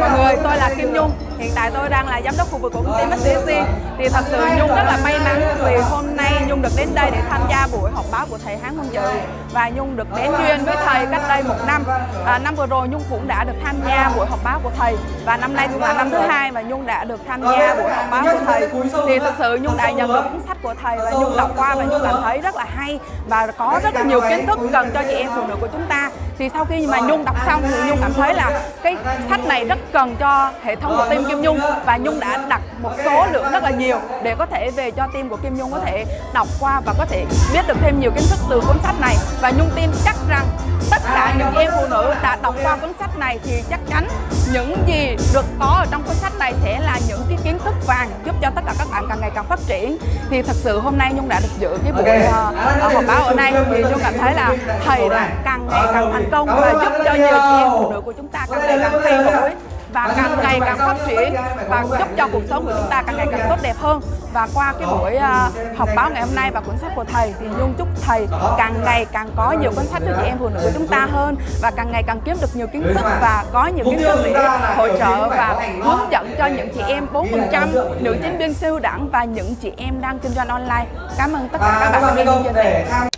chào mọi người, tôi là Kim Nhung. Hiện tại tôi đang là giám đốc khu vực của công ty MCC. Thì thật sự Nhung rất là may mắn vì hôm nay Nhung được đến đây để tham gia buổi họp báo của thầy Hán Văn Dự và Nhung được bén duyên với thầy cách đây một năm. À, năm vừa rồi Nhung cũng đã được tham gia buổi họp báo của thầy và năm nay cũng là năm thứ hai mà Nhung đã được tham gia buổi họp báo của thầy. Thì thật sự Nhung đã nhận được cuốn sách của thầy và Nhung đọc qua và Nhung cảm thấy rất là hay và có rất là nhiều kiến thức cần cho chị em phụ nữ của chúng ta thì sau khi mà Nhung đọc xong thì Nhung cảm thấy là cái sách này rất cần cho hệ thống của team Kim Nhung và Nhung đã đặt một số lượng rất là nhiều để có thể về cho team của Kim Nhung có thể đọc qua và có thể biết được thêm nhiều kiến thức từ cuốn sách này. Và Nhung tin chắc rằng tất cả những em phụ nữ đã đọc qua cuốn sách này thì chắc chắn những gì được có ở trong cuốn sách này sẽ là những cái kiến thức vàng giúp cho tất cả các bạn càng ngày càng phát triển. Thì thật sự hôm nay nhung đã được dự cái buổi uh, họp báo ở đây thì nhung cảm thấy là thầy đã càng ngày càng thành công và giúp cho nhiều chị em phụ nữ của chúng ta càng ngày càng thay đổi và càng ngày càng phát triển và giúp cho cuộc sống của chúng ta càng ngày càng tốt đẹp hơn. Và qua cái buổi uh, họp báo ngày hôm nay và cuốn sách của thầy thì nhung chúc thầy càng ngày càng có nhiều cuốn sách cho chị em phụ nữ của chúng ta hơn và càng ngày càng kiếm được nhiều kiến thức và có nhiều kiến thức để hỗ trợ và hướng dẫn cho những chị em 4% nữ chiến binh siêu đẳng và những chị em đang kinh doanh online. Cảm ơn tất cả các bạn đã chia sẻ